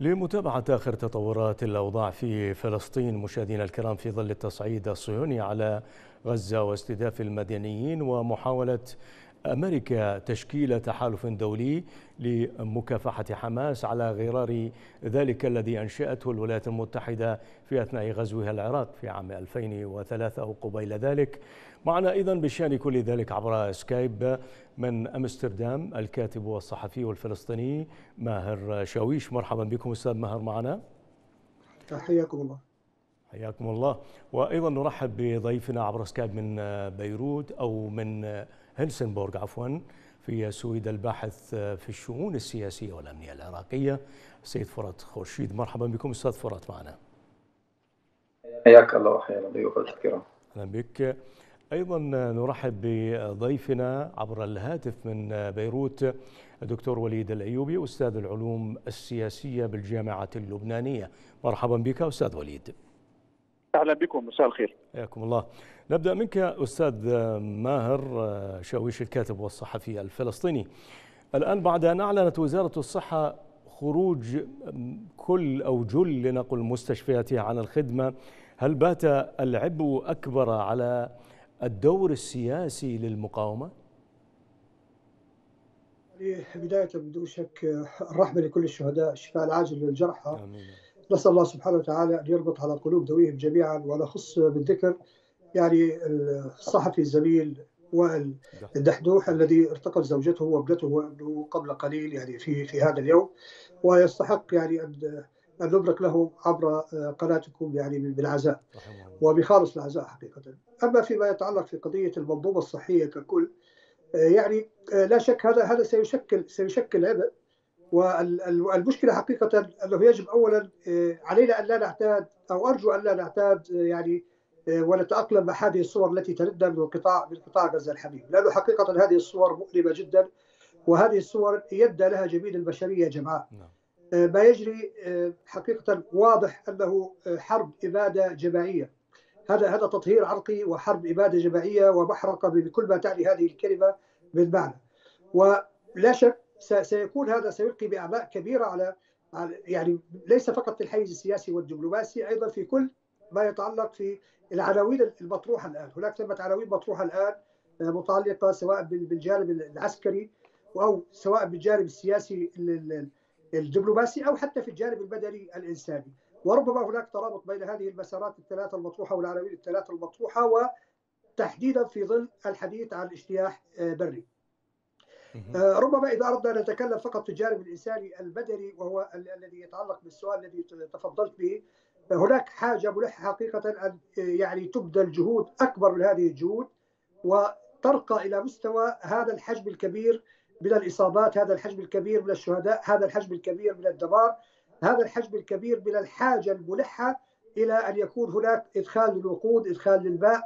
لمتابعة آخر تطورات الأوضاع في فلسطين مشاهدينا الكرام في ظل التصعيد الصهيوني على غزة واستهداف المدنيين ومحاولة أمريكا تشكيل تحالف دولي لمكافحة حماس على غرار ذلك الذي أنشأته الولايات المتحدة في أثناء غزوها العراق في عام 2003 أو قبيل ذلك. معنا أيضا بشأن كل ذلك عبر سكايب من أمستردام الكاتب والصحفي والفلسطيني ماهر شاويش. مرحبا بكم أستاذ ماهر معنا. حياكم الله. حياكم الله. وأيضا نرحب بضيفنا عبر سكايب من بيروت أو من هلسنبورغ عفوا في السويد الباحث في الشؤون السياسية والأمنية العراقية السيد فرات خورشيد. مرحبا بكم أستاذ فرات معنا. حياك الله وحيا ضيوف الكرام. أهلا بك. أيضا نرحب بضيفنا عبر الهاتف من بيروت الدكتور وليد الأيوبي أستاذ العلوم السياسية بالجامعة اللبنانية. مرحبا بك أستاذ وليد. أهلا بكم مساء الخير. حياكم الله. نبدأ منك أستاذ ماهر شاويش الكاتب والصحفي الفلسطيني. الآن بعد أن أعلنت وزارة الصحة خروج كل أو جل لنقل مستشفياتها عن الخدمة هل بات العبء أكبر على الدور السياسي للمقاومة؟ بداية بدون شك الرحمة لكل الشهداء الشفاء العاجل للجرحى آمين. نسأل الله سبحانه وتعالى أن يربط على قلوب ذويهم جميعا وأنا أخص بالذكر يعني الصحفي الزميل وائل الدحدوح الذي ارتقت زوجته وابنته وابنه قبل قليل يعني في في هذا اليوم ويستحق يعني أن أن نبرك له عبر قناتكم يعني بالعزاء. وبخالص العزاء حقيقة. أما فيما يتعلق في قضية المنظومة الصحية ككل يعني لا شك هذا هذا سيشكل سيشكل عبء والمشكلة حقيقة أنه يجب اولا علينا أن لا نعتاد أو أرجو أن لا نعتاد يعني ونتأقلم مع هذه الصور التي تردنا من قطاع من قطاع غزة الحبيب، لأنه حقيقة هذه الصور مؤلمة جدا وهذه الصور يدى لها جميل البشرية جمعاء. ما يجري حقيقة واضح أنه حرب إبادة جماعية. هذا هذا تطهير عرقي وحرب إبادة جماعية ومحرقة بكل ما تعني هذه الكلمة من معنى. ولا شك سيكون هذا سيلقي باعباء كبيرة على يعني ليس فقط في الحيز السياسي والدبلوماسي أيضا في كل ما يتعلق في العناوين المطروحة الآن، هناك ثمة عناوين مطروحة الآن متعلقة سواء بالجانب العسكري أو سواء بالجانب السياسي الدبلوماسي أو حتى في الجانب المدني الإنساني، وربما هناك ترابط بين هذه المسارات الثلاثة المطروحة والعناوين الثلاثة المطروحة وتحديدا في ظل الحديث عن اجتياح بري. ربما إذا أردنا أن نتكلم فقط في الجانب الإنساني المدني وهو الذي يتعلق بالسؤال الذي تفضلت به هناك حاجة ملحة حقيقة أن يعني تبذل جهود أكبر من هذه الجهود وترقى إلى مستوى هذا الحجم الكبير من الإصابات، هذا الحجم الكبير من الشهداء، هذا الحجم الكبير من الدمار، هذا الحجم الكبير من الحاجة الملحة إلى أن يكون هناك إدخال للوقود، إدخال للماء،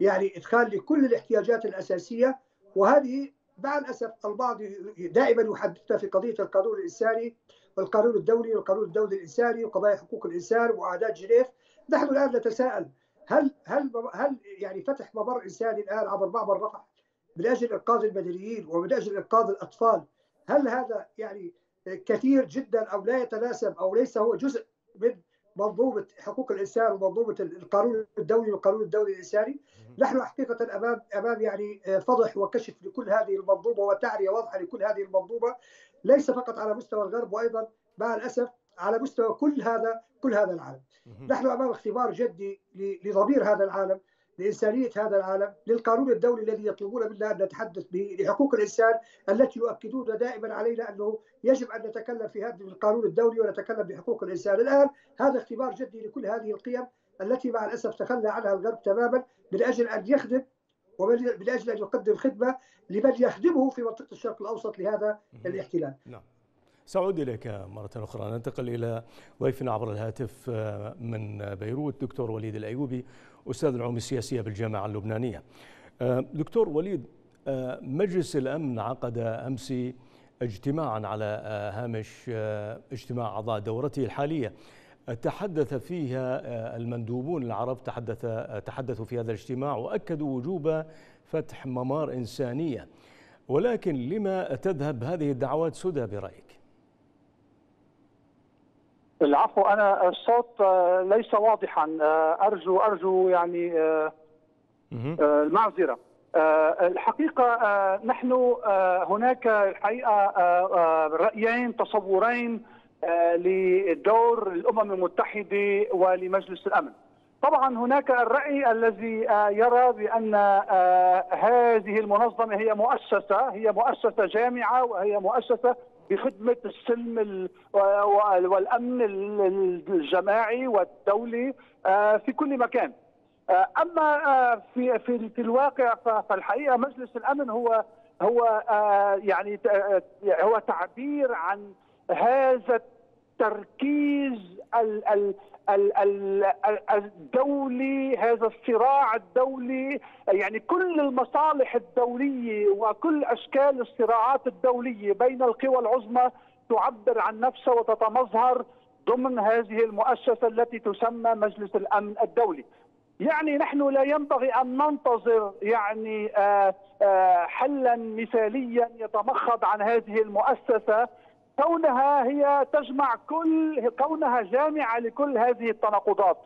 يعني إدخال لكل الاحتياجات الأساسية. وهذه مع الأسف البعض دائما يحدثنا في قضية القانون الإنساني والقانون الدولي والقانون الدولي الإنساني وقضايا حقوق الإنسان ومعاهدات جنيف. نحن الآن نتساءل هل هل هل يعني فتح ممر إنساني الآن عبر معبر رفح؟ من أجل إنقاذ المدنيين ومن أجل إنقاذ الأطفال. هل هذا يعني كثير جدا أو لا يتناسب أو ليس هو جزء من منظومة حقوق الإنسان ومنظومة القانون الدولي والقانون الدولي الإنساني؟ نحن حقيقة امام أمام يعني فضح وكشف لكل هذه المنظومة وتعرية واضحة لكل هذه المنظومة ليس فقط على مستوى الغرب وأيضا مع الأسف على مستوى كل هذا كل هذا العالم. نحن أمام اختبار جدي لضمير هذا العالم، لإنسانية هذا العالم، للقانون الدولي الذي يطلبون منا أن نتحدث به، لحقوق الإنسان التي يؤكدون دائما علينا أنه يجب أن نتكلم في هذا القانون الدولي ونتكلم بحقوق الإنسان. الآن هذا اختبار جدي لكل هذه القيم التي مع الأسف تخلى عنها الغرب تماما من أجل أن يخدم ومن أجل أن يقدم خدمة لمن يخدمه في منطقة الشرق الأوسط لهذا الاحتلال. سأعود إليك مرة أخرى. ننتقل إلى ضيفنا عبر الهاتف من بيروت دكتور وليد الأيوبي أستاذ العلوم السياسية بالجامعة اللبنانية. دكتور وليد مجلس الأمن عقد أمس اجتماعا على هامش اجتماع أعضاء دورته الحالية. تحدث فيها المندوبون العرب تحدث تحدثوا في هذا الاجتماع وأكدوا وجوب فتح ممار إنسانية. ولكن لما تذهب هذه الدعوات سدى برأيك؟ العفو أنا الصوت ليس واضحا. أرجو أرجو يعني المعذرة. الحقيقة نحن هناك الحقيقة رأيين تصورين لدور الأمم المتحدة ولمجلس الأمن. طبعا هناك الرأي الذي يرى بأن هذه المنظمة هي مؤسسة هي مؤسسة جامعة وهي مؤسسة بخدمة السلم والأمن الجماعي والدولي آه، في كل مكان. آه، أما آه، في في الواقع فالحقيقة مجلس الأمن هو هو يعني هو تعبير عن هذا التركيز الدولي هذا الصراع الدولي يعني كل المصالح الدولية وكل أشكال الصراعات الدولية بين القوى العظمى تعبر عن نفسها وتتمظهر ضمن هذه المؤسسة التي تسمى مجلس الأمن الدولي. يعني نحن لا ينبغي أن ننتظر يعني آه، آه، حلا مثاليا يتمخض عن هذه المؤسسة كونها هي تجمع كل كونها جامعة لكل هذه التناقضات.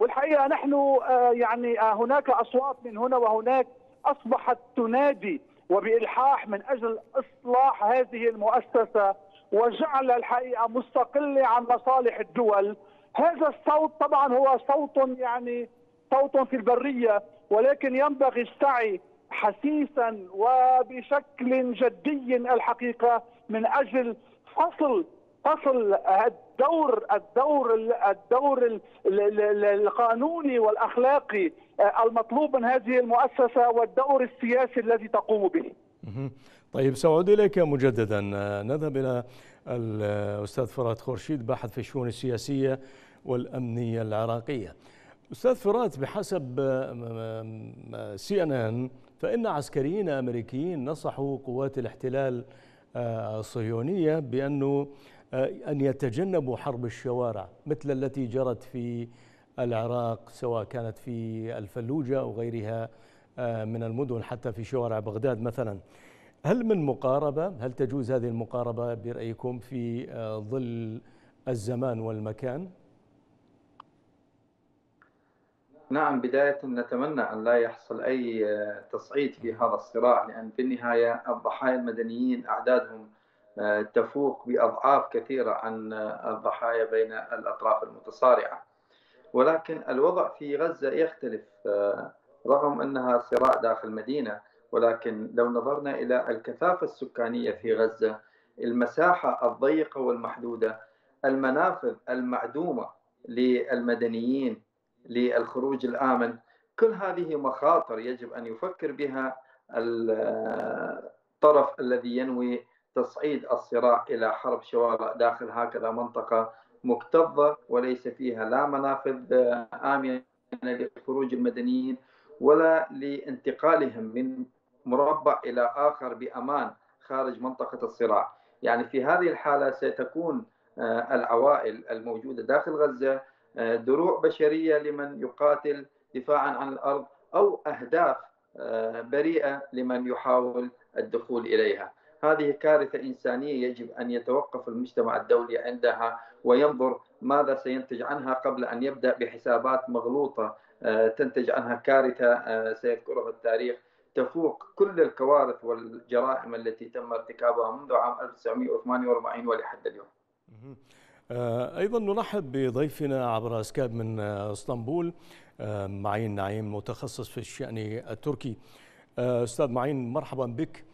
والحقيقة نحن آه، يعني آه، هناك أصوات من هنا وهناك أصبحت تنادي وبإلحاح من أجل إصلاح هذه المؤسسة وجعل الحقيقة مستقلة عن مصالح الدول. هذا الصوت طبعا هو صوت يعني صوت في البرية ولكن ينبغي السعي حثيثا وبشكل جدي الحقيقة من أجل فصل فصل الدور الدور الدور القانوني والأخلاقي المطلوب من هذه المؤسسة والدور السياسي الذي تقوم به. طيب سأعود إليك مجددا. نذهب إلى الأستاذ فرات خورشيد باحث في الشؤون السياسية والأمنية العراقية. أستاذ فرات بحسب سي إن إن فإن عسكريين أمريكيين نصحوا قوات الاحتلال الصهيونية بأنه آه، أن يتجنبوا حرب الشوارع مثل التي جرت في العراق سواء كانت في الفلوجة أو غيرها آه، من المدن حتى في شوارع بغداد مثلا هل من مقاربة هل تجوز هذه المقاربة برأيكم في آه، ظل الزمان والمكان؟ نعم بداية نتمنى أن لا يحصل أي تصعيد في هذا الصراع لأن في النهاية الضحايا المدنيين أعدادهم آه، تفوق بأضعاف كثيرة عن الضحايا بين الأطراف المتصارعة. ولكن الوضع في غزة يختلف آه، رغم أنها صراع داخل مدينة ولكن لو نظرنا إلى الكثافة السكانية في غزة المساحة الضيقة والمحدودة المنافذ المعدومة للمدنيين للخروج الآمن. كل هذه مخاطر يجب أن يفكر بها الطرف الذي ينوي تصعيد الصراع إلى حرب شوارع داخل هكذا منطقة مكتظة وليس فيها لا منافذ آمنة لخروج المدنيين ولا لانتقالهم من مربع إلى آخر بأمان خارج منطقة الصراع. يعني في هذه الحالة ستكون العوائل الموجودة داخل غزة دروع بشرية لمن يقاتل دفاعا عن الأرض أو أهداف آه، بريئة لمن يحاول الدخول إليها. هذه كارثة إنسانية يجب أن يتوقف المجتمع الدولي عندها وينظر ماذا سينتج عنها قبل أن يبدأ بحسابات مغلوطة آه، تنتج عنها كارثة آه، سيذكرها التاريخ تفوق كل الكوارث والجرائم التي تم ارتكابها منذ عام 1948 ولحد اليوم. آه، أيضا نرحب بضيفنا عبر سكايب من آه، إسطنبول آه، معين نعيم متخصص في الشأن التركي. أستاذ معين مرحبا بك.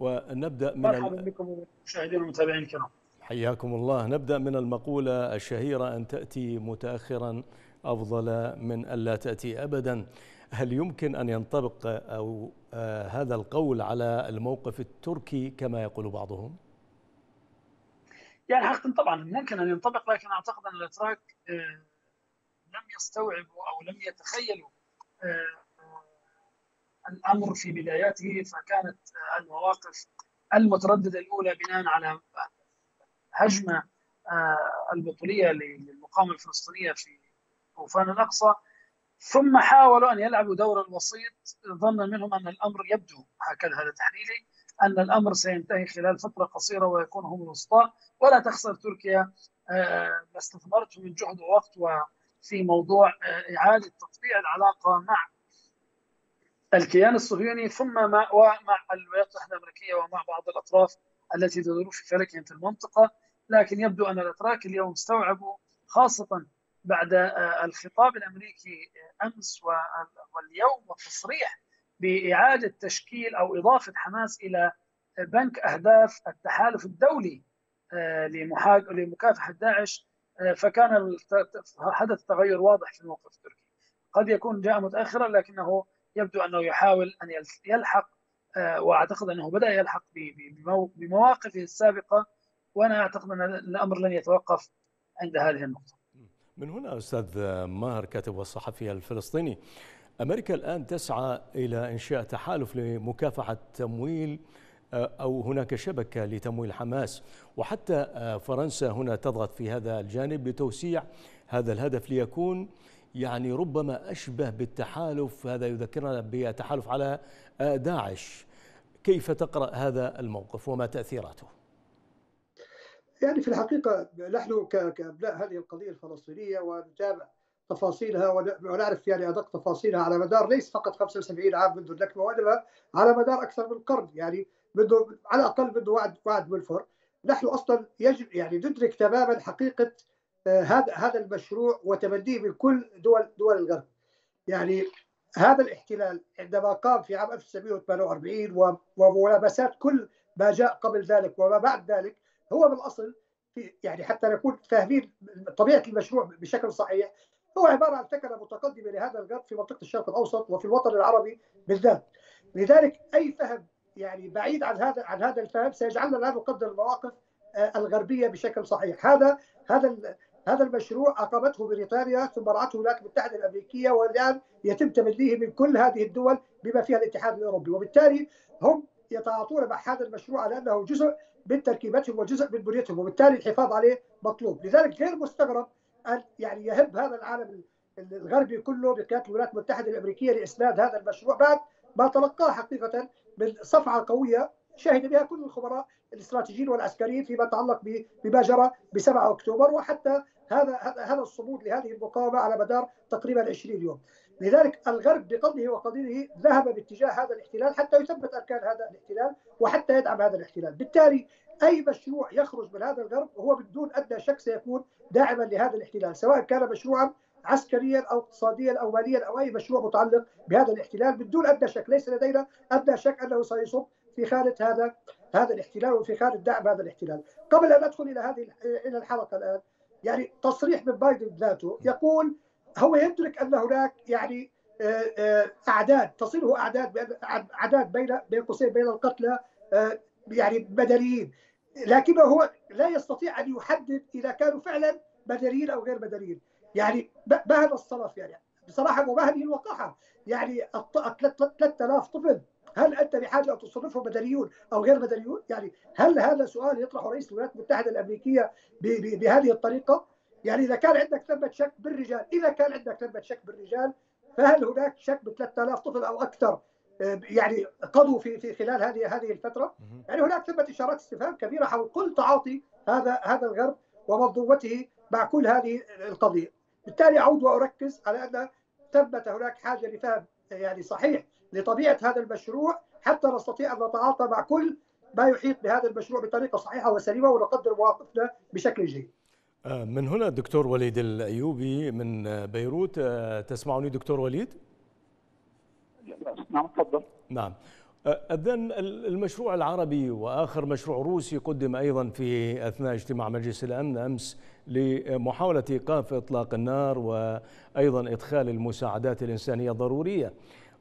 ونبدأ من مرحبا بكم المشاهدين والمتابعين الكرام. حياكم الله. نبدأ من المقولة الشهيرة أن تأتي متأخرا أفضل من ألا تأتي أبدا. هل يمكن أن ينطبق أو هذا القول على الموقف التركي كما يقول بعضهم؟ يعني حقيقة طبعا ممكن أن ينطبق لكن أعتقد أن الأتراك آه، لم يستوعبوا أو لم يتخيلوا آه، الأمر في بداياته فكانت المواقف المترددة الأولى بناء على هجمة آه، البطولية للمقاومة الفلسطينية في طوفان الأقصى. ثم حاولوا أن يلعبوا دور الوسيط ظنا منهم أن الأمر يبدو هكذا هذا تحليلي. أن الأمر سينتهي خلال فترة قصيرة ويكون هم الوسطاء ولا تخسر تركيا. ما استثمرته من جهد ووقت وفي موضوع إعادة تطبيع العلاقة مع الكيان الصهيوني. ثم مع ومع الولايات المتحدة الأمريكية ومع بعض الأطراف التي تدور في فلكهم في المنطقة. لكن يبدو أن الأتراك اليوم استوعبوا خاصة بعد الخطاب الأمريكي أمس واليوم والتصريح بإعادة تشكيل أو إضافة حماس إلى بنك أهداف التحالف الدولي لمكافحة داعش فكان حدث تغير واضح في الموقف التركي قد يكون جاء متاخرا لكنه يبدو أنه يحاول أن يلحق وأعتقد أنه بدأ يلحق بمواقفه السابقة وأنا أعتقد أن الأمر لن يتوقف عند هذه النقطة. من هنا أستاذ ماهر كاتب والصحفي الفلسطيني أمريكا الآن تسعى إلى إنشاء تحالف لمكافحة تمويل أو هناك شبكة لتمويل حماس وحتى فرنسا هنا تضغط في هذا الجانب لتوسيع هذا الهدف ليكون يعني ربما أشبه بالتحالف هذا يذكرنا بتحالف على داعش كيف تقرأ هذا الموقف وما تأثيراته؟ يعني في الحقيقة نحن كأبناء هذه القضية الفلسطينية ونتابع تفاصيلها ونعرف يعني أدق تفاصيلها على مدار ليس فقط 75 عام منذ النكبة وإنما على مدار أكثر من قرن يعني منذ على الأقل منذ وعد وعد بلفور نحن أصلا يجب يعني ندرك تماما حقيقة هذا هذا المشروع وتبنيه من كل دول دول الغرب. يعني هذا الاحتلال عندما قام في عام 1948 وملابسات كل ما جاء قبل ذلك وما بعد ذلك هو بالأصل يعني حتى نكون فاهمين طبيعة المشروع بشكل صحيح هو عبارة عن فكرة متقدمة لهذا الغرب في منطقة الشرق الأوسط وفي الوطن العربي بالذات. لذلك أي فهم يعني بعيد عن هذا عن هذا الفهم سيجعلنا لا نقدر المواقف الغربية بشكل صحيح. هذا هذا هذا المشروع أقامته بريطانيا ثم رعته الولايات المتحدة الأمريكية والآن يتم تبنيه من كل هذه الدول بما فيها الاتحاد الأوروبي. وبالتالي هم يتعاطون مع هذا المشروع على أنه جزء من تركيبتهم وجزء من بنيتهم وبالتالي الحفاظ عليه مطلوب. لذلك غير مستغرب يعني يهب هذا العالم الغربي كله بقيادة الولايات المتحدة الأمريكية لإسناد هذا المشروع بعد ما تلقاه حقيقة من صفعة قوية شهد بها كل الخبراء الاستراتيجيين والعسكريين فيما يتعلق بما جرى ب 7 أكتوبر وحتى هذا هذا الصمود لهذه المقاومة على مدار تقريبا 20 يوم. لذلك الغرب بقضيه وقضيه ذهب باتجاه هذا الاحتلال حتى يثبت أركان هذا الاحتلال وحتى يدعم هذا الاحتلال، بالتالي أي مشروع يخرج من هذا الغرب هو بدون أدنى شك سيكون داعما لهذا الاحتلال، سواء كان مشروعا عسكريا أو اقتصاديا أو ماليا أو أي مشروع متعلق بهذا الاحتلال بدون أدنى شك، ليس لدينا أدنى شك أنه سيصب في خانة هذا هذا الاحتلال وفي خانة دعم هذا الاحتلال. قبل أن ادخل إلى هذه إلى الحلقة الآن يعني تصريح من بايدن ذاته يقول هو يدرك أن هناك يعني أعداد تصله أعداد أعداد بين بين قوسين بين القتلى يعني مدنيين. لكنه هو لا يستطيع أن يحدد إذا كانوا فعلا مدنيين أو غير مدنيين. يعني ما هذا الصرف يعني. بصراحة وما هذه الوقاحة. يعني 3000 طفل. هل أنت بحاجة أن تصنفهم مدنيون أو غير مدنيون؟ يعني هل هذا سؤال يطرحه رئيس الولايات المتحدة الأمريكية بهذه الطريقة؟ يعني إذا كان عندك ثمه شك بالرجال، إذا كان عندك ثمه شك بالرجال فهل هناك شك ب 3000 طفل أو أكثر يعني قضوا في في خلال هذه هذه الفترة؟ يعني هناك ثمه إشارات استفهام كبيرة حول كل تعاطي هذا هذا الغرب ومنظومته مع كل هذه القضية. بالتالي أعود وأركز على أن ثبت هناك حاجة لفهم يعني صحيح لطبيعة هذا المشروع حتى نستطيع أن نتعاطى مع كل ما يحيط بهذا المشروع بطريقة صحيحة وسليمة ونقدر مواقفنا بشكل جيد. من هنا الدكتور وليد الأيوبي من بيروت تسمعني دكتور وليد؟ نعم تفضل. نعم. إذن المشروع العربي وآخر مشروع روسي قدم أيضا في أثناء اجتماع مجلس الأمن أمس لمحاولة إيقاف إطلاق النار وأيضا إدخال المساعدات الإنسانية الضرورية.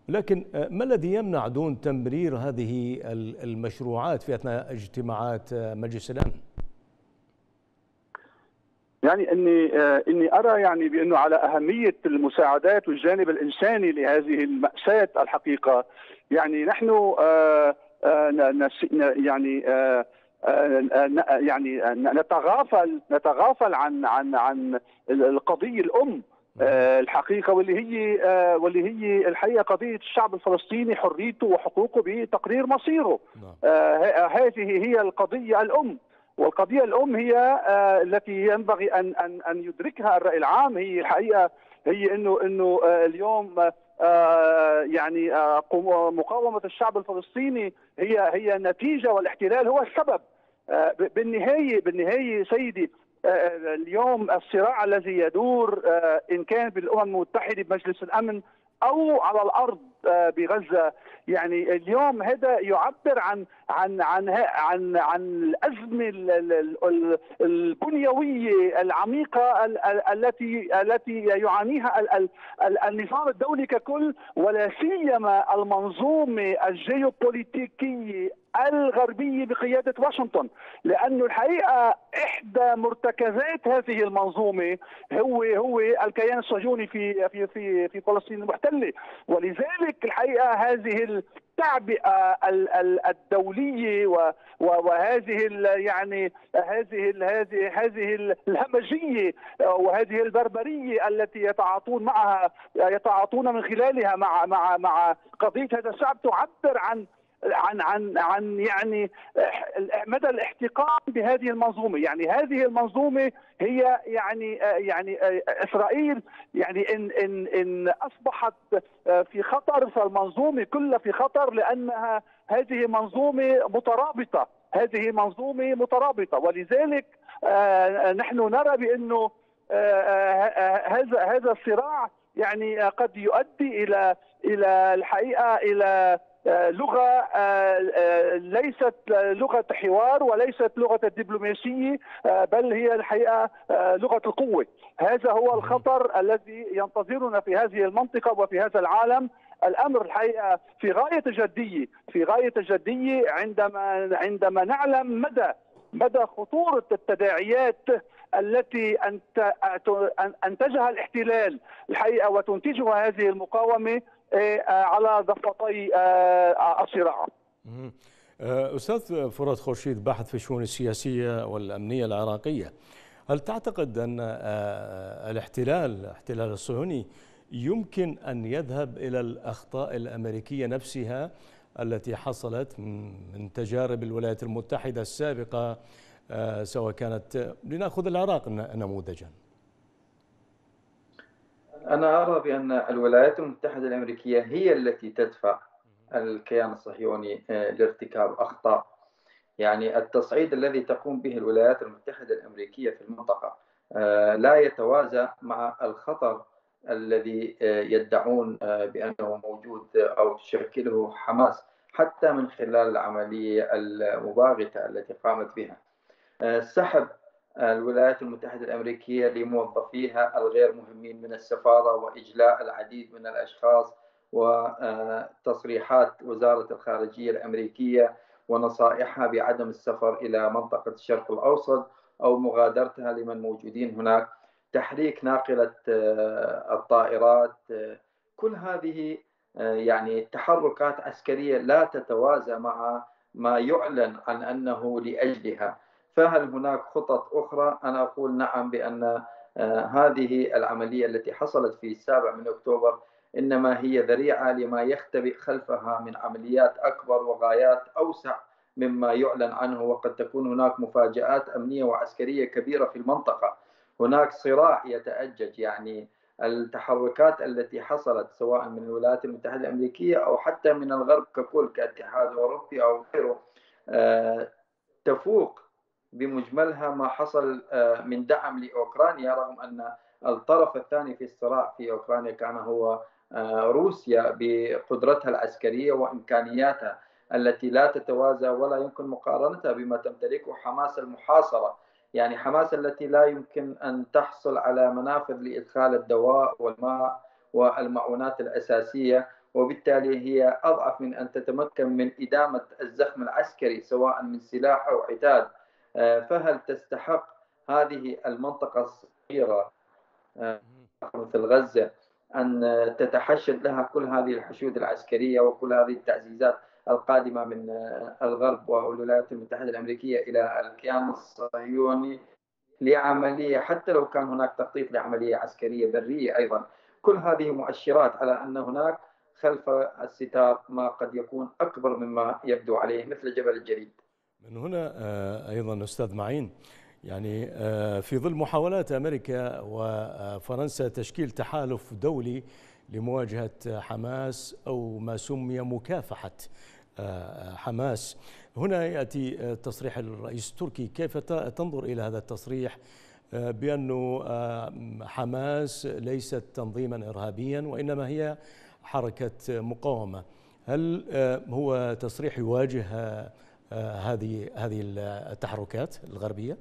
لكن ما الذي يمنع دون تمرير هذه المشروعات في أثناء اجتماعات مجلس الأمن؟ يعني إني إني أرى يعني بأنه على أهمية المساعدات والجانب الإنساني لهذه المأساة الحقيقة. يعني نحن يعني يعني نتغافل نتغافل عن عن عن القضية الأم الحقيقة واللي هي واللي هي الحقيقة قضية الشعب الفلسطيني حريته وحقوقه بتقرير مصيره. نعم. هذه هي القضية الأم. والقضية الأم هي التي ينبغي أن أن أن يدركها الرأي العام. هي الحقيقة هي إنه إنه اليوم يعني مقاومة الشعب الفلسطيني هي هي نتيجة والاحتلال هو السبب. بالنهاية بالنهاية سيدي اليوم الصراع الذي يدور إن كان بالأمم المتحدة بمجلس الأمن أو على الأرض بغزة. يعني اليوم هذا يعبر عن عن عن عن عن الأزمة البنيوية العميقة التي التي يعانيها النظام الدولي ككل ولا سيما المنظومة الجيوبوليتيكية الغربية بقيادة واشنطن. لأنه الحقيقة إحدى مرتكزات هذه المنظومة هو هو الكيان الصهيوني في في في في فلسطين المحتلة. ولذلك الحقيقة هذه التعبئة الدولية وهذه يعني هذه هذه هذه الهمجية وهذه البربرية التي يتعاطون معها يتعاطون من خلالها مع مع مع قضية هذا الشعب تعبر عن عن عن عن يعني مدى الاحتقان بهذه المنظومة، يعني هذه المنظومة هي يعني يعني إسرائيل يعني ان ان إن أصبحت في خطر فالمنظومة كلها في خطر لأنها هذه منظومة مترابطة، هذه منظومة مترابطة. ولذلك نحن نرى بأنه هذا هذا الصراع يعني قد يؤدي إلى إلى الحقيقة إلى لغة ليست لغة حوار وليست لغة الدبلوماسية بل هي الحقيقة لغة القوة. هذا هو الخطر الذي ينتظرنا في هذه المنطقة وفي هذا العالم. الأمر الحقيقة في غاية الجديه في غاية الجديه عندما عندما نعلم مدى مدى خطورة التداعيات التي انتجها الاحتلال الحقيقة وتنتجها هذه المقاومة. على ضفتي الصراع. أستاذ فرات خورشيد باحث في الشؤون السياسية والأمنية العراقية هل تعتقد أن الاحتلال الاحتلال الصهيوني يمكن أن يذهب إلى الأخطاء الأمريكية نفسها التي حصلت من تجارب الولايات المتحدة السابقة سواء كانت لنأخذ العراق نموذجا أنا أرى بأن الولايات المتحدة الأمريكية هي التي تدفع الكيان الصهيوني لارتكاب أخطاء. يعني التصعيد الذي تقوم به الولايات المتحدة الأمريكية في المنطقة لا يتوازى مع الخطر الذي يدعون بأنه موجود أو تشكله حماس حتى من خلال العملية المباغتة التي قامت بها. سحب الولايات المتحدة الأمريكية لموظفيها الغير مهمين من السفارة وإجلاء العديد من الأشخاص وتصريحات وزارة الخارجية الأمريكية ونصائحها بعدم السفر إلى منطقة الشرق الأوسط أو مغادرتها لمن موجودين هناك. تحريك ناقلة الطائرات كل هذه يعني تحركات عسكرية لا تتوازى مع ما يعلن عن أنه لأجلها. فهل هناك خطط أخرى؟ أنا أقول نعم بأن هذه العملية التي حصلت في السابع من أكتوبر إنما هي ذريعة لما يختبئ خلفها من عمليات أكبر وغايات أوسع مما يعلن عنه وقد تكون هناك مفاجآت أمنية وعسكرية كبيرة في المنطقة هناك صراع يتأجج يعني التحركات التي حصلت سواء من الولايات المتحدة الأمريكية أو حتى من الغرب ككل كاتحاد أوروبي أو غيره تفوق بمجملها ما حصل من دعم لأوكرانيا رغم أن الطرف الثاني في الصراع في أوكرانيا كان هو روسيا بقدرتها العسكرية وإمكانياتها التي لا تتوازى ولا يمكن مقارنتها بما تمتلكه حماس المحاصرة. يعني حماس التي لا يمكن أن تحصل على منافذ لإدخال الدواء والماء والمعونات الأساسية وبالتالي هي أضعف من أن تتمكن من إدامة الزخم العسكري سواء من سلاح أو عتاد. فهل تستحق هذه المنطقة الصغيرة مثل غزة أن تتحشد لها كل هذه الحشود العسكرية وكل هذه التعزيزات القادمة من الغرب والولايات المتحدة الأمريكية إلى الكيان الصهيوني لعملية حتى لو كان هناك تخطيط لعملية عسكرية برية أيضا. كل هذه مؤشرات على أن هناك خلف الستار ما قد يكون أكبر مما يبدو عليه مثل جبل الجليد. من هنا آه، أيضا أستاذ معين. يعني آه، في ظل محاولات أمريكا وفرنسا تشكيل تحالف دولي لمواجهة حماس أو ما سمي مكافحة آه، حماس هنا يأتي تصريح الرئيس التركي. كيف تنظر إلى هذا التصريح؟ بأن حماس ليست تنظيما إرهابيا وإنما هي حركة مقاومة. هل هو تصريح يواجه هذه هذه التحركات الغربية؟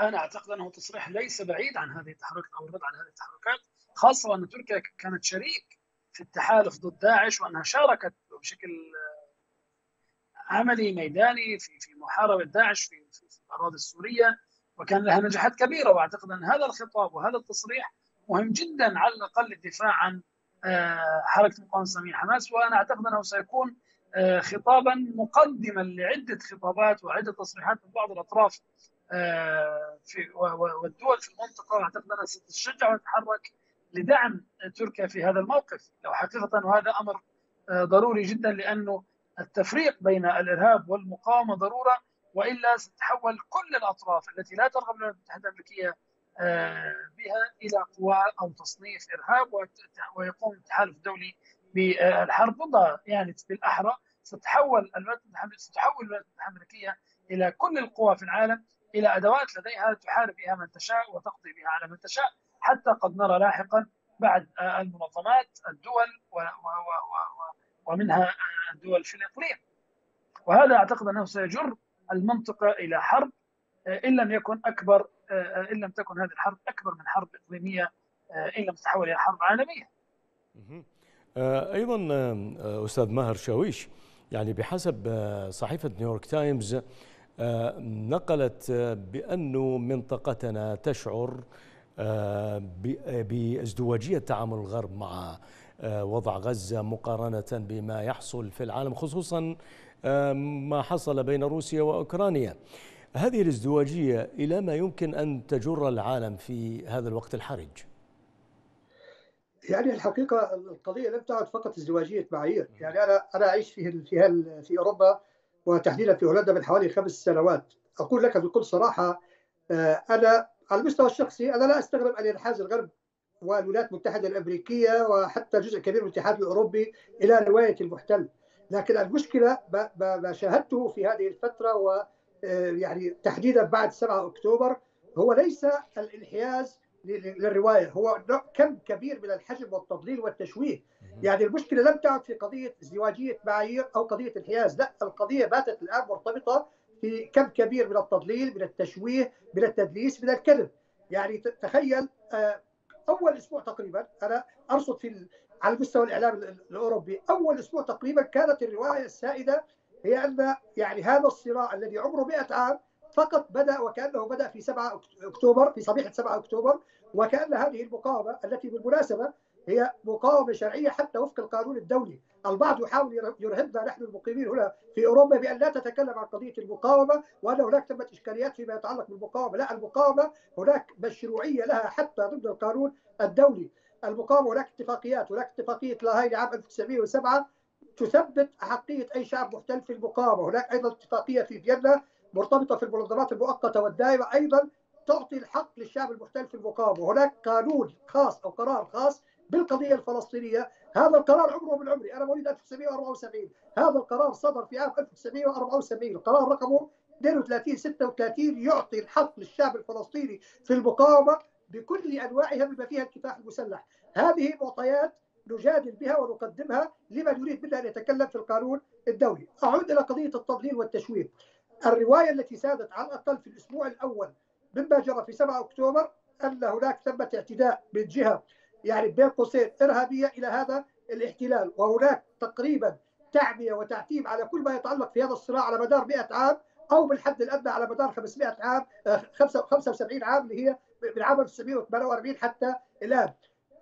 أنا أعتقد أنه تصريح ليس بعيد عن هذه التحركات أو الرد على هذه التحركات خاصة وان تركيا كانت شريك في التحالف ضد داعش وأنها شاركت بشكل عملي ميداني في في محاربة داعش في, في الأراضي السورية وكان لها نجاحات كبيرة وأعتقد أن هذا الخطاب وهذا التصريح مهم جدا على الأقل للدفاع عن آه، حركة المقاومه الاسلاميه حماس وأنا أعتقد أنه سيكون آه، خطابا مقدما لعدة خطابات وعدة تصريحات من بعض الأطراف آه، في والدول في المنطقة وأعتقد أنها ستشجع وتتحرك لدعم تركيا في هذا الموقف. لو حقيقة وهذا أمر ضروري جدا لأنه التفريق بين الإرهاب والمقاومة ضرورة وإلا ستتحول كل الأطراف التي لا ترغب الولايات المتحده الأمريكية بها إلى قوى أو تصنيف إرهاب ويقوم التحالف الدولي بالحرب ضدها يعني بالأحرى ستتحول الولايات المتحده ستحول الولايات المتحدة الأمريكية إلى كل القوى في العالم إلى أدوات لديها تحارب بها من تشاء وتقضي بها على من تشاء حتى قد نرى لاحقا بعد المنظمات الدول ومنها الدول في الاقليم وهذا أعتقد أنه سيجر المنطقة إلى حرب إن لم يكن أكبر إن لم تكن هذه الحرب أكبر من حرب إقليمية إن لم تتحول إلى حرب عالمية. أيضا أستاذ ماهر شاويش يعني بحسب صحيفة نيويورك تايمز نقلت بأن منطقتنا تشعر بازدواجية تعامل الغرب مع وضع غزة مقارنة بما يحصل في العالم خصوصا ما حصل بين روسيا وأوكرانيا. هذه الازدواجية إلى ما يمكن أن تجر العالم في هذا الوقت الحرج. يعني الحقيقة القضية لم تعد فقط ازدواجية معايير. يعني أنا أنا أعيش في في في أوروبا وتحديدا في هولندا من حوالي خمس سنوات. أقول لك بكل صراحة أنا على المستوى الشخصي أنا لا أستغرب أن ينحاز الغرب والولايات المتحدة الأمريكية وحتى جزء كبير من الاتحاد الأوروبي إلى رواية المحتل لكن المشكلة ما شاهدته في هذه الفترة و يعني تحديدا بعد 7 أكتوبر هو ليس الانحياز للرواية. هو كم كبير من الحجم والتضليل والتشويه. يعني المشكلة لم تعد في قضية ازدواجية معايير أو قضية انحياز لا القضية باتت الآن مرتبطة في كم كبير من التضليل من التشويه من التدليس من الكذب. يعني تخيل أول أسبوع تقريبا أنا أرصد في على مستوى الإعلام الأوروبي أول أسبوع تقريبا كانت الرواية السائدة هي أن يعني هذا الصراع الذي عمره 100 عام فقط بدأ وكأنه بدأ في 7 أكتوبر في صبيحة 7 أكتوبر وكأن هذه المقاومة التي بالمناسبة هي مقاومة شرعية حتى وفق القانون الدولي، البعض يحاول يرهبنا نحن المقيمين هنا في أوروبا بأن لا تتكلم عن قضية المقاومة وأن هناك تمت إشكاليات فيما يتعلق بالمقاومة، لا المقاومة هناك مشروعية لها حتى ضمن القانون الدولي، المقاومة هناك اتفاقيات، هناك اتفاقية لاهاي لعام 1907 تثبت احقيه أي شعب محتل في المقاومة، هناك أيضا اتفاقية في فيينا مرتبطة في المنظمات المؤقتة والدائمة أيضا تعطي الحق للشعب المحتل في المقاومة، وهناك قانون خاص أو قرار خاص بالقضية الفلسطينية، هذا القرار عمره من عمري، أنا مواليد 1974 هذا القرار صدر في عام 1974 القرار رقمه 32 36 يعطي الحق للشعب الفلسطيني في المقاومة بكل أنواعها بما فيها الكفاح المسلح. هذه معطيات نجادل بها ونقدمها لمن يريد منا أن يتكلم في القانون الدولي. أعود إلى قضية التضليل والتشويه. الرواية التي سادت على الأقل في الأسبوع الأول مما جرى في 7 أكتوبر أن هناك ثمة اعتداء من جهة يعني بين قوسين إرهابية إلى هذا الاحتلال وهناك تقريبا تعبئه وتعتيم على كل ما يتعلق في هذا الصراع على مدار 100 عام أو بالحد الأدنى على مدار 500 عام 75 عام اللي هي من عام 1948 حتى الآن.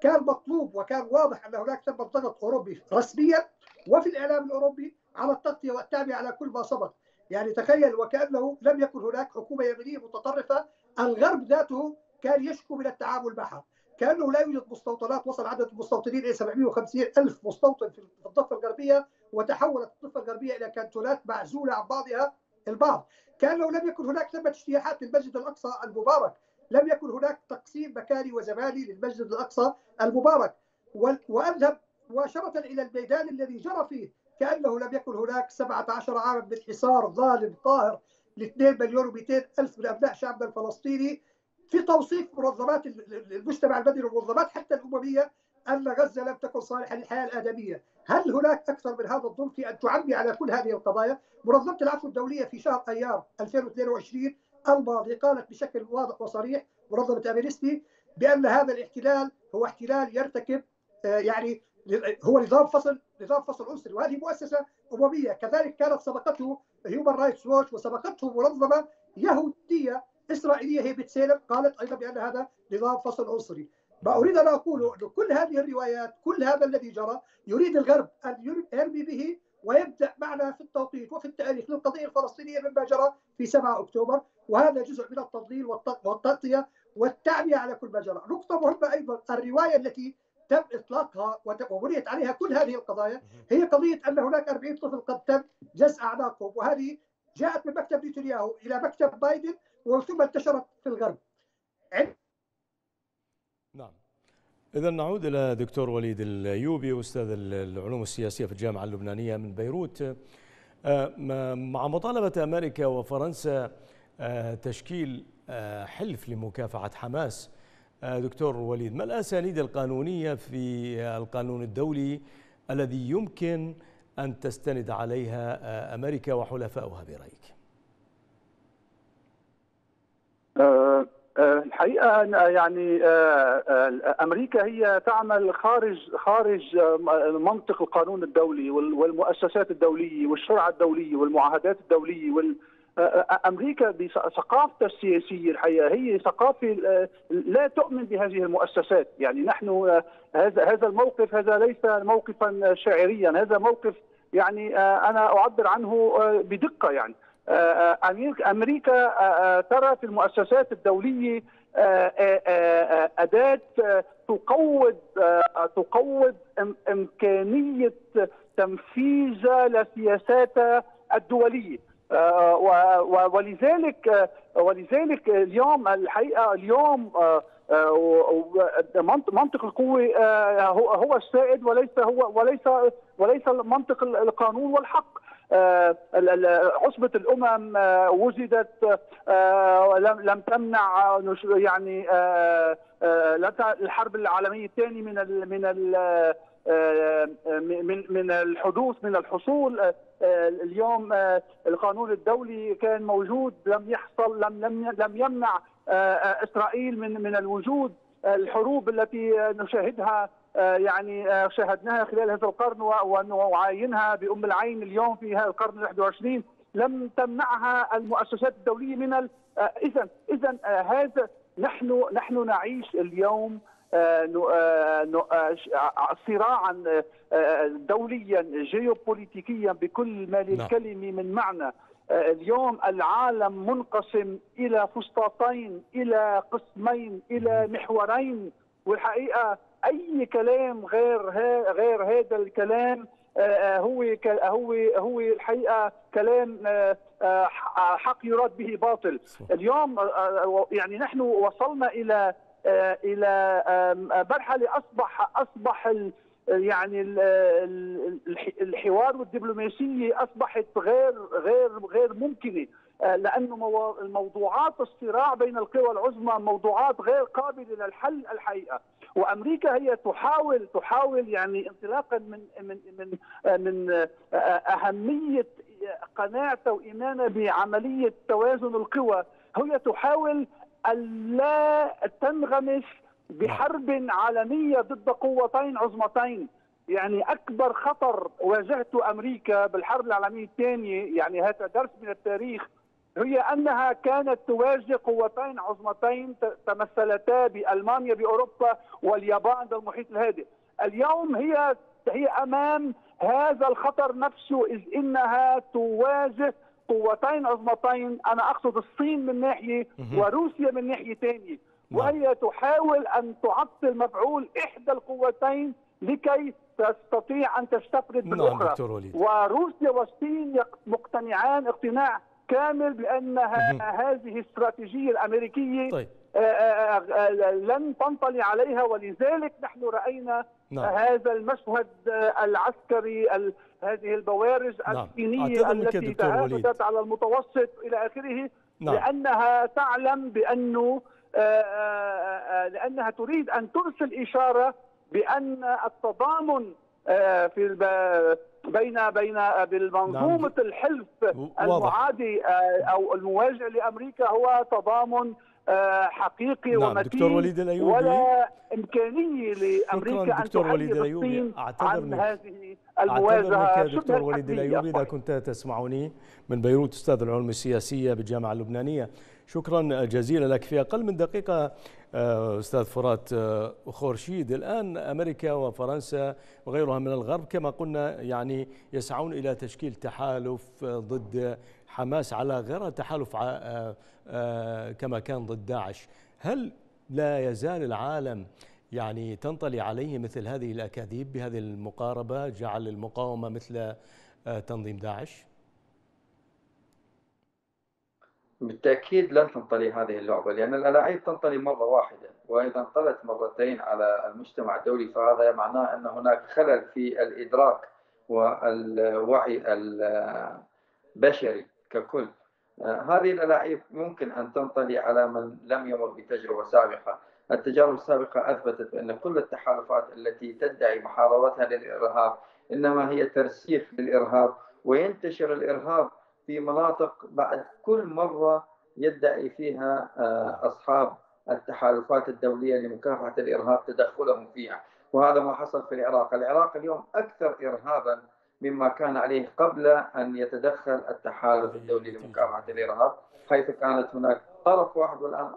كان مطلوب وكان واضح أن هناك ثم ضغط أوروبي رسميا وفي الإعلام الأوروبي على التغطية والتعبئه على كل ما سبق يعني تخيل وكأنه لم يكن هناك حكومة يمنية متطرفة الغرب ذاته كان يشكو من التعامل معها. كأنه لا يوجد مستوطنات وصل عدد المستوطنين إلى 750 ألف مستوطن في الضفة الغربية وتحولت الضفة الغربية إلى كانتونات معزولة عن بعضها البعض. كأنه لم يكن هناك ثمة اجتياحات للمسجد الأقصى المبارك. لم يكن هناك تقسيم مكاني وزماني للمسجد الأقصى المبارك. وأذهب مباشرة إلى الميدان الذي جرى فيه. كأنه لم يكن هناك 17 عاما من حصار ظالم قاهر ل 2 مليون و200 ألف من أبناء شعبنا الفلسطيني في توصيف منظمات المجتمع المدني والمنظمات حتى الأممية أن غزة لم تكن صالحة للحياة الآدمية. هل هناك أكثر من هذا الظلم في أن تعمي على كل هذه القضايا؟ منظمة العفو الدولية في شهر أيار 2022 الماضي قالت بشكل واضح وصريح منظمة أمينستي بأن هذا الاحتلال هو احتلال يرتكب آه، يعني هو نظام فصل نظام فصل عنصري وهذه مؤسسة أممية. كذلك كانت سبقته هيومن رايتس ووتش وسبقته منظمة يهودية إسرائيلية هي بتسيلم قالت أيضا بأن هذا نظام فصل عنصري ما أريد أن أقوله انه كل هذه الروايات كل هذا الذي جرى يريد الغرب أن يرمي به ويبدأ معنا في التوقيت وفي التاريخ للقضية الفلسطينية مما جرى في 7 أكتوبر. وهذا جزء من التضليل والتغطية والتعبئه على كل ما جرى، نقطة مهمة أيضا الرواية التي تم إطلاقها وبنيت عليها كل هذه القضايا هي قضية أن هناك 40 طفل قد تم جزء اعناقهم وهذه جاءت من مكتب نتنياهو إلى مكتب بايدن وثم انتشرت في الغرب. نعم. إذا نعود إلى دكتور وليد الأيوبي أستاذ العلوم السياسية في الجامعة اللبنانية من بيروت آه، مع مطالبة أمريكا وفرنسا آه، تشكيل آه، حلف لمكافحة حماس دكتور وليد ما الأسانيد القانونية في القانون الدولي الذي يمكن أن تستند عليها أمريكا وحلفائها برأيك؟ الحقيقة يعني آه، آه، أمريكا هي تعمل خارج خارج آه، منطق القانون الدولي والمؤسسات الدولية والشرع الدولي والمعاهدات الدولية وال أمريكا بثقافتها السياسيه الحقيقة هي ثقافة لا تؤمن بهذه المؤسسات، يعني نحن هذا هذا الموقف هذا ليس موقفا شاعريا، هذا موقف يعني أنا أعبر عنه بدقة يعني. أمريكا ترى في المؤسسات الدولية أداة تقوض تقوض إمكانية تنفيذ لسياساتها الدولية. ولذلك ولذلك اليوم الحقيقة اليوم منطق القوة هو السائد وليس هو وليس وليس منطق القانون والحق. آه، عصبة الأمم آه، وجدت آه، لم تمنع يعني الحرب العالمية الثانية من من من من الحدوث من الحصول اليوم القانون الدولي كان موجود لم يحصل لم لم لم يمنع إسرائيل من من الوجود. الحروب التي نشاهدها آه، يعني آه، شاهدناها خلال هذا القرن ونعاينها بأم العين اليوم في هذا القرن ال 21 لم تمنعها المؤسسات الدولية من إذا آه، هذا نحن نحن نعيش اليوم صراعا دوليا جيوبوليتيكيا بكل ما نعم. للكلمه من معنى. اليوم العالم منقسم إلى فسطاطين إلى قسمين إلى محورين. والحقيقة أي كلام غير غير هذا الكلام آه، آه، هو هو هو الحقيقة كلام آه، حق يراد به باطل. اليوم يعني نحن وصلنا إلى إلى مرحلة أصبح أصبح يعني الحوار والدبلوماسية أصبحت غير غير غير ممكنة لأنه الموضوعات الصراع بين القوى العظمى موضوعات غير قابلة للحل الحقيقة. وأمريكا هي تحاول تحاول يعني انطلاقا من من من من أهمية قناعته وإيمانها بعملية توازن القوى. هي تحاول الا تنغمس بحرب عالمية ضد قوتين عظمتين يعني أكبر خطر واجهته أمريكا بالحرب العالمية الثانية يعني هذا درس من التاريخ هي أنها كانت تواجه قوتين عظمتين تمثلتا بألمانيا بأوروبا واليابان بالمحيط الهادئ. اليوم هي هي أمام هذا الخطر نفسه إذ إنها تواجه قوتين عظمتين أنا أقصد الصين من ناحية وروسيا من ناحية ثانية نعم. وهي تحاول أن تعطل مفعول إحدى القوتين لكي تستطيع أن تستفرد نعم، بالأخرى وروسيا والصين مقتنعان اقتناع كامل بأن هذه الاستراتيجية الأمريكية طيب. آه، آه، آه، لن تنطلي عليها ولذلك نحن رأينا نعم. هذا المشهد العسكري هذه البوارج نعم. التي تهافتت على المتوسط إلى آخره نعم. لأنها تعلم بأنه لأنها تريد أن ترسل إشارة بأن التضامن في بين بين بالمنظومة نعم. الحلف المعادي أو المواجه لأمريكا هو تضامن آه، حقيقي نعم ومتين دكتور وليد الأيوبي. ولا إمكانية لأمريكا أن تحيد الصين عن هذه المواجهة دكتور وليد الأيوبي. إذا كنت تسمعني من بيروت أستاذ العلوم السياسية بالجامعة اللبنانية. شكرا جزيلا لك. في أقل من دقيقة آه، أستاذ فرات آه، خورشيد. الآن أمريكا وفرنسا وغيرها من الغرب كما قلنا يعني يسعون إلى تشكيل تحالف ضد حماس على غير تحالف آه، كما كان ضد داعش هل لا يزال العالم يعني تنطلي عليه مثل هذه الأكاذيب بهذه المقاربة جعل المقاومة مثل تنظيم داعش؟ بالتأكيد لن تنطلي هذه اللعبة لأن الألاعيب تنطلي مرة واحدة وإذا انطلت مرتين على المجتمع الدولي فهذا معناه أن هناك خلل في الإدراك والوعي البشري ككل. هذه الألاعيب ممكن أن تنطلي على من لم يمر بتجربة سابقة. التجارب السابقة أثبتت بأن كل التحالفات التي تدعي محاربتها للإرهاب إنما هي ترسيخ للإرهاب وينتشر الإرهاب في مناطق بعد كل مرة يدعي فيها آه، أصحاب التحالفات الدولية لمكافحة الإرهاب تدخلهم فيها. وهذا ما حصل في العراق. العراق اليوم أكثر إرهابا مما كان عليه قبل أن يتدخل التحالف الدولي لمكافحة الإرهاب حيث كانت هناك طرف واحد والآن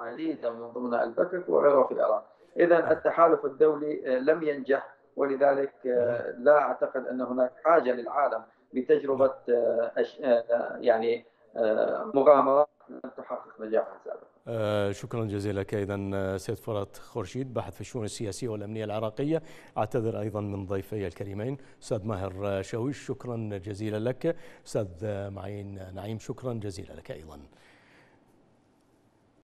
عديدة من ضمن البكك وغيره في العراق. إذا التحالف الدولي آه، لم ينجح ولذلك آه، لا أعتقد أن هناك حاجة للعالم لتجربة آه، يعني مغامرات لم تحقق نجاحا سابقا. شكرا جزيلا لك أيضا سيد فرات خورشيد باحث في الشؤون السياسية والأمنية العراقية أعتذر أيضا من ضيفي الكريمين أستاذ ماهر شاويش شكرا جزيلا لك أستاذ معين نعيم شكرا جزيلا لك أيضا